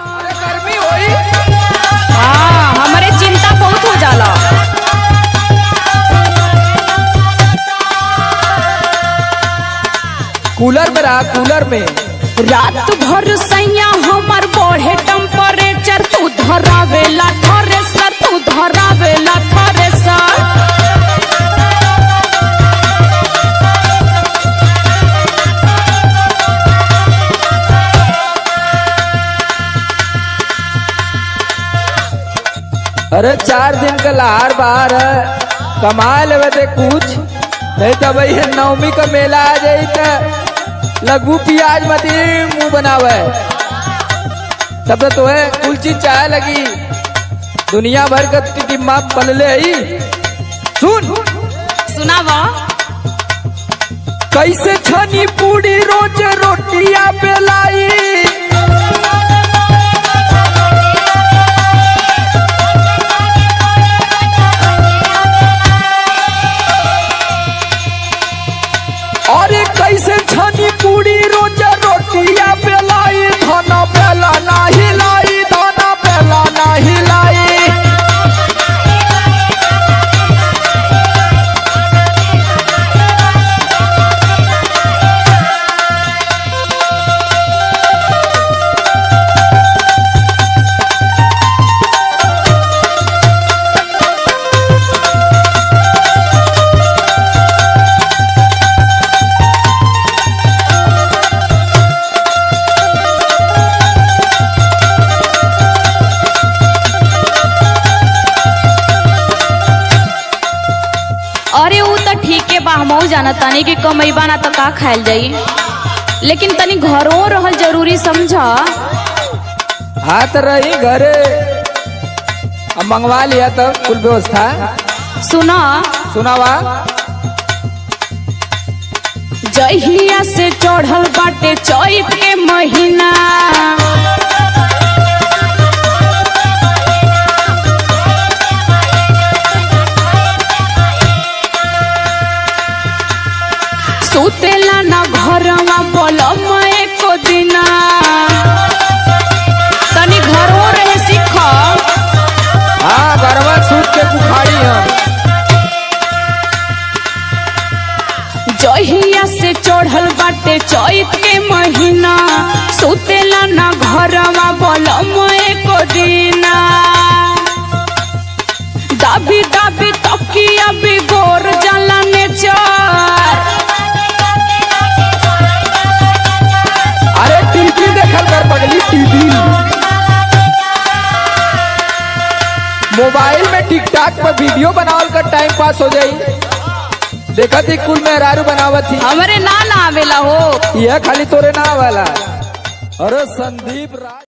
अरे गर्मी होई। हाँ हमरे चिंता बहुत हो जाला। कूलर में रहा कूलर में। रात भर सैया हमर बढ़े टेम्परेचर तू धरावेला थ्रेसर तू धरावेला अरे चार दिन का लहार बाहर है। कमा लेवे दे कुछ। नहीं तो भैया नवमी का मेला आ जाई तो लगू प्याज मती मुँह बनावे। तब तो तोहे कुल चीज़ चाहे लगी। दुनिया भर का टिम्मा पलले ही। सुन। सुनावा। कैसे छनी पूरी रोज रोटिया बेलाई अरे ऊ तो ठीके बा हमहू जाना तानी कि कमैबा ना तो का खायल जाई। लेकिन तनी घरों रहल ज़रूरी समझा? हाथ रही घरे। अब मंगवा लिया तो कुल व्यवस्था। सुना। सुनावा। जहिया से चढ़ल बाटे चैत के महीना। जहिया से चढ़ल बाटे चैत के महीना। सुतेला ना घरवा बलम एको दिना। दाबी दाबी तकिया बिगोर जाला नेचर। अरे टीवी देखल कर पगली टीवी। मोबाइल में टिकटॉक पर वीडियो बनावल कर टाइम पास हो जाई। देखा थी कुल मेहरारू बनावा थी। हमारे ना ना आवेला हो। यह खाली तोरे ना वाला अरे संदीप राज